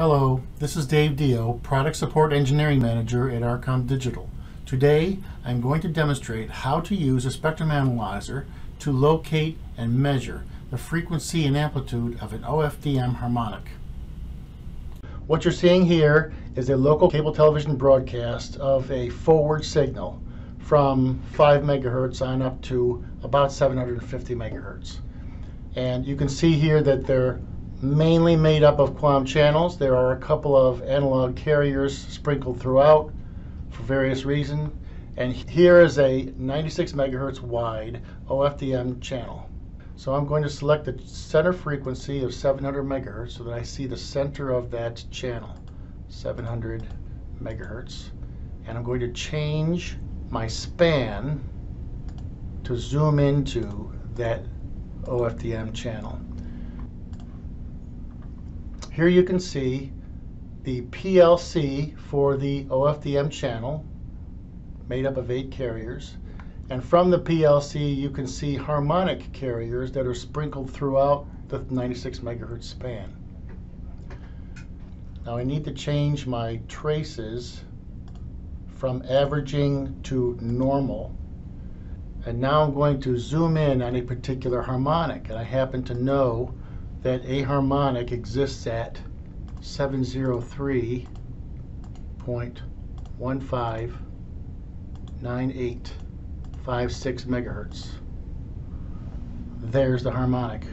Hello, this is Dave Dio, Product Support Engineering Manager at Arcom Digital. Today, I'm going to demonstrate how to use a spectrum analyzer to locate and measure the frequency and amplitude of an OFDM harmonic. What you're seeing here is a local cable television broadcast of a forward signal from 5 megahertz on up to about 750 megahertz. And you can see here that they're mainly made up of QAM channels. There are a couple of analog carriers sprinkled throughout for various reasons. And here is a 96 megahertz wide OFDM channel. So I'm going to select the center frequency of 700 megahertz so that I see the center of that channel, 700 megahertz. And I'm going to change my span to zoom into that OFDM channel. Here you can see the PLC for the OFDM channel made up of eight carriers. And from the PLC, you can see harmonic carriers that are sprinkled throughout the 96 megahertz span. Now I need to change my traces from averaging to normal. And now I'm going to zoom in on a particular harmonic. And I happen to know that a harmonic exists at 703.159856 megahertz. There's the harmonic.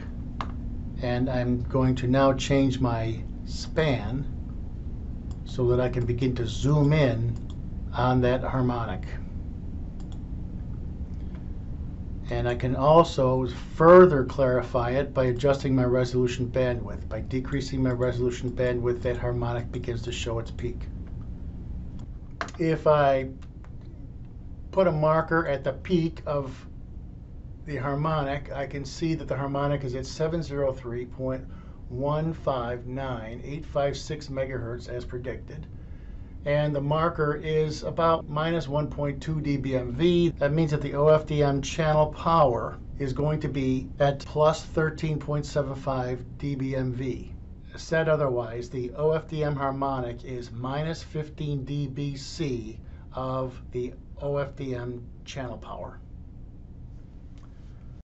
And I'm going to now change my span so that I can begin to zoom in on that harmonic. And I can also further clarify it by adjusting my resolution bandwidth. By decreasing my resolution bandwidth, that harmonic begins to show its peak. If I put a marker at the peak of the harmonic, I can see that the harmonic is at 703.159856 megahertz as predicted and the marker is about minus 1.2 dBmV. That means that the OFDM channel power is going to be at plus 13.75 dBmV. Said otherwise, the OFDM harmonic is minus 15 dBc of the OFDM channel power.